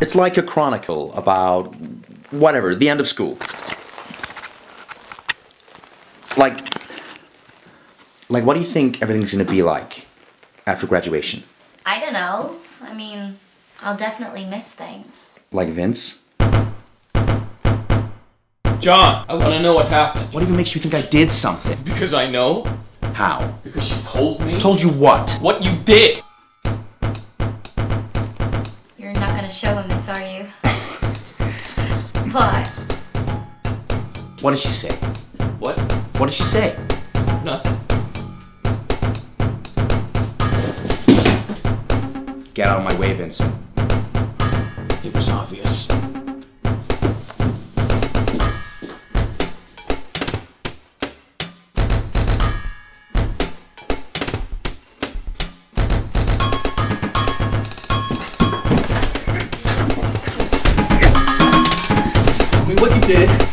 It's like a chronicle about whatever, the end of school. Like, like, what do you think everything's gonna be like after graduation? I don't know. I mean, I'll definitely miss things. Like Vince? Jon, I want to know what happened. What even makes you think I did something? Because I know. How? Because she told me. Told you what? What you did. Gonna show him this, are you? What? What did she say? What? What did she say? Nothing. Get out of my way, Vincent. It was obvious. して。